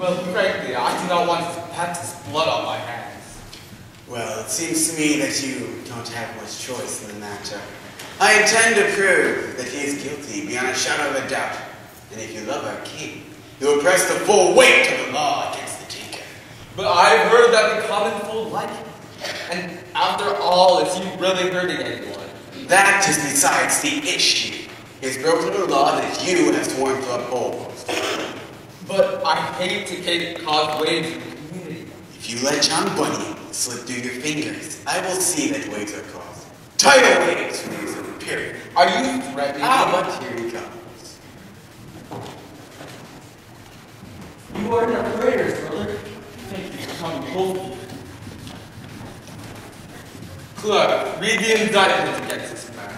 Well, frankly, I do not want to have this blood on my hands. Well, it seems to me that you don't have much choice in the matter. I intend to prove that he is guilty beyond a shadow of a doubt. And if you love our king, you will press the full weight of the law against the tinker. But I've heard that the common folk like him. And after all, is he really hurting anyone? That is besides the issue. He has broken the law that you have sworn to uphold. But I hate to cause waves in the community. If you let John Bunyan slip through your fingers, I will see that waves are caused. Tidal waves from his period. Are you threatening Ah, me? but here he comes. You are not traitors, brother. Thank you for coming boldly. Clerk, read the indictment against this man.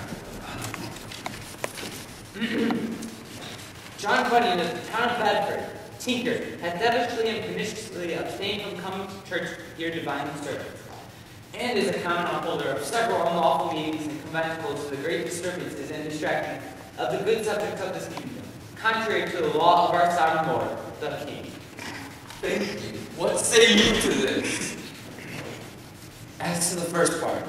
John Bunyan of the town of Bedford, tinker, has devilishly and perniciously abstained from coming to church to hear divine service, and is a common upholder of several unlawful meetings and conventicles to the great disturbances and distraction of the good subjects of this kingdom, contrary to the law of our sovereign lord, the king. Thank you. What say you to this? As to the first part,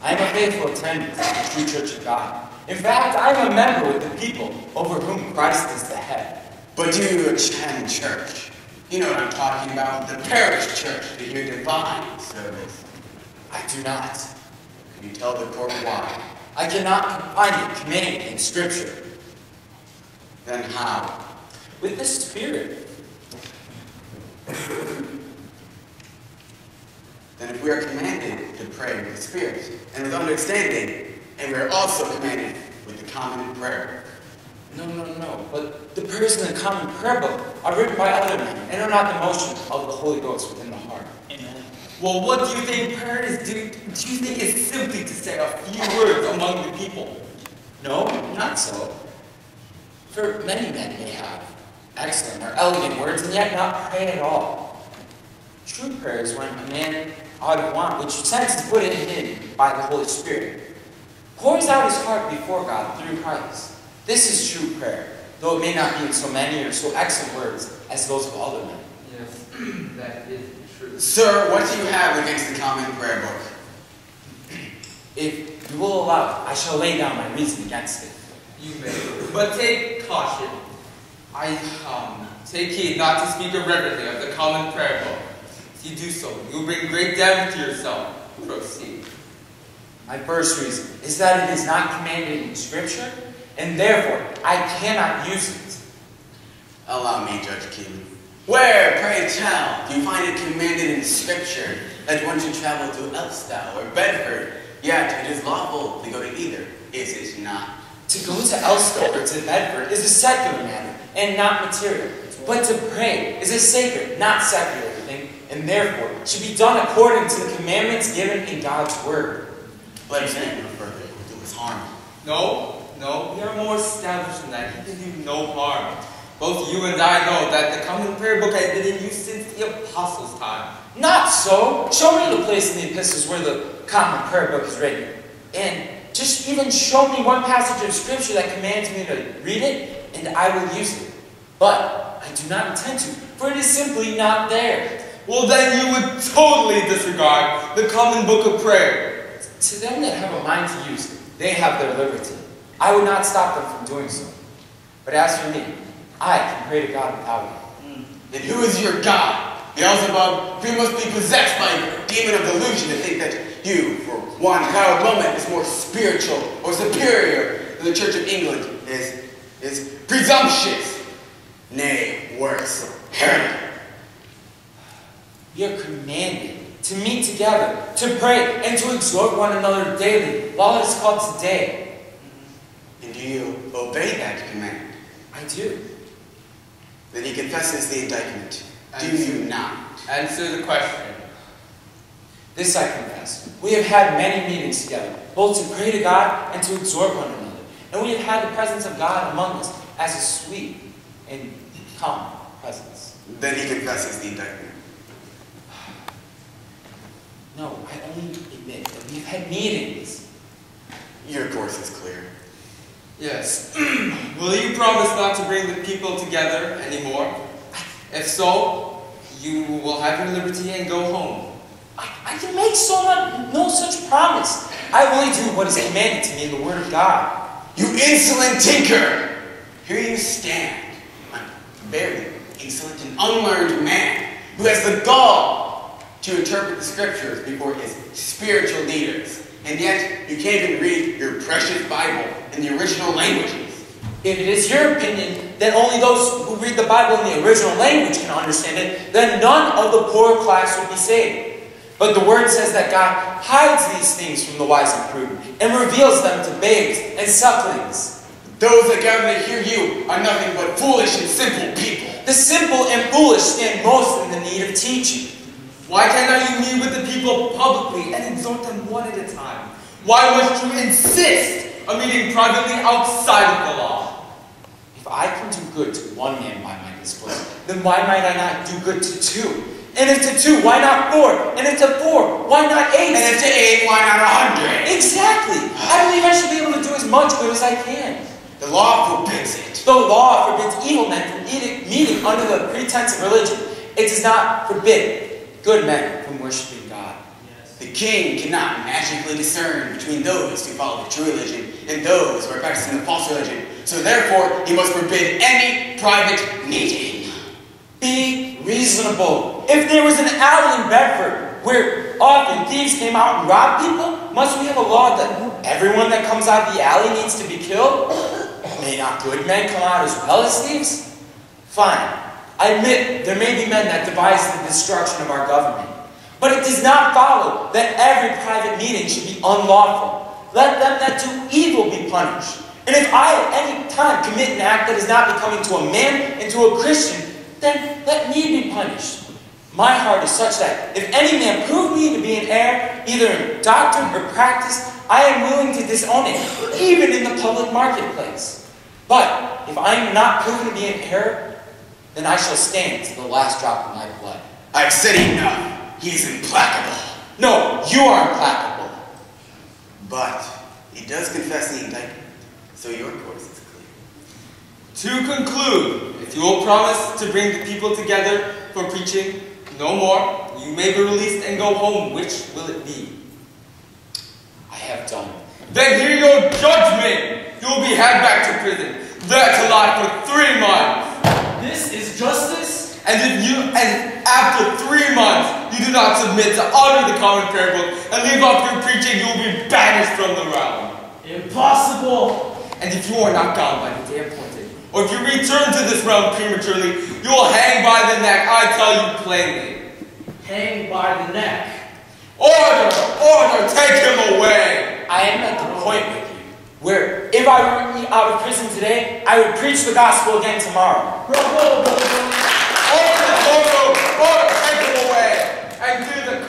I am a faithful attendant of the true church of God. In fact, I am a member with the people over whom Christ is the head. But do you attend church? You know what I'm talking about, the parish church to hear divine service. I do not. Can you tell the court why? I cannot find it commanded in Scripture. Then how? With the Spirit, Then if we are commanded to pray with the Spirit and with understanding, and we are also commanded with the common prayer, No, no, no. But the prayers in the common prayer book are written by other men and are not the motion of the Holy Ghost within the heart. Amen. Well, what do you think prayer is? Do, do you think it's simply to say a few words among the people? No, not so. For many men may have excellent or elegant words and yet not pray at all. True prayer is when a man out of want, which sense is put in him by the Holy Spirit, pours out his heart before God through Christ. This is true prayer, though it may not be in so many or so excellent words as those of other men. Yes, that is true. Sir, what do you have against the common prayer book? If you will allow I shall lay down my reason against it. You may. But take caution. I um, take heed not to speak irreverently of the common prayer book. If you do so, you will bring great damage to yourself. Proceed. My first reason is that it is not commanded in Scripture, and therefore I cannot use it. Allow me, Judge Keelan. Where, pray tell, do you find it commanded in Scripture that one should travel to Elstow or Bedford, yet it is lawful to go to either, is it not? To go to Elstow or to Bedford is a secular matter and not material. But to pray is a sacred, not secular thing, and therefore should be done according to the commandments given in God's Word. Let us in no further, it will do us harm. No, no, we are more established than that. He can do no harm. Both you and I know that the common prayer book has been in use since the apostles' time. Not so. Show me the place in the epistles where the common prayer book is written. And just even show me one passage of scripture that commands me to read it, and I will use it. But I do not intend to, for it is simply not there. Well, then you would totally disregard the common book of prayer. To them that have a mind to use they have their liberty. I would not stop them from doing so. But as for me, I can pray to God without it. Mm. Then who is your God? Beelzebub, you must be possessed by a demon of delusion to think that you, for one proud moment, is more spiritual or superior than the Church of England is, is presumptuous. Nay, worse, heretic. We are commanded to meet together, to pray, and to exhort one another daily, while it is called today. And do you obey that command? I do. Then he confesses the indictment. Do you not? Answer the question. This I confess. We have had many meetings together, both to pray to God and to exhort one another. And we have had the presence of God among us as a sweet and calm presence. Then he confesses the indictment. No, I only admit that we have had meetings. Your course is clear. Yes. Will you promise not to bring the people together anymore? If so, you will have your liberty and go home. I, I can make so much, no such promise. I only do what is commanded to me in the Word of God. You insolent tinker! Here you stand, a very insolent and unlearned man who has the gall to interpret the scriptures before his spiritual leaders. And yet, you can't even read your precious Bible in the original languages. If it is your opinion that only those who read the Bible in the original language can understand it, then none of the poor class would be saved. But the Word says that God hides these things from the wise and prudent and reveals them to babes and sucklings. Those that gather to hear you are nothing but foolish and simple people. The simple and foolish stand most in the need of teaching. Why cannot you meet with the people publicly and exhort them one at a time? Why must you insist on meeting privately outside of the law? If I can do good to one man by my discipline, then why might I not do good to two? And if to two, why not four? And if to four, why not eight? And if to eight, why not a hundred? Exactly. I believe I should be able to do as much good as I can. The law forbids it. The law forbids evil men from meeting under the pretense of religion. It does not forbid good men from worshiping God. The king cannot magically discern between those who follow the true religion and those who are practicing the false religion. So therefore, he must forbid any private meeting. Be reasonable. If there was an alley in Bedford where often thieves came out and robbed people, must we have a law that everyone that comes out of the alley needs to be killed? May not good men come out as well as thieves? Fine. I admit there may be men that devise the destruction of our government. But it does not follow that every private meeting should be unlawful. Let them that do evil be punished. And if I at any time commit an act that is not becoming to a man and to a Christian, then let me be punished. My heart is such that if any man prove me to be an error, either in doctrine or practice, I am willing to disown it, even in the public marketplace. But if I am not proven to be an error, then I shall stand to the last drop of my blood. I've said enough. He's implacable. No, you are implacable. But he does confess the indictment, so your course is clear. To conclude, if you will promise to bring the people together for preaching no more, you may be released and go home. Which will it be? I have done. Then hear your judgment. You will be had back to prison. There to lie for three months. This is justice? And if you and after three months you do not submit to honor the common prayer book and leave off your preaching, you will be banished from the realm. Impossible! And if you are not gone by the day appointed, or if you return to this realm prematurely, you will hang by the neck, I tell you plainly. Hang by the neck. Order! Order! Take him away! I am at the point with you where if I were out of prison today, I would preach the gospel again tomorrow. Over over away, and do the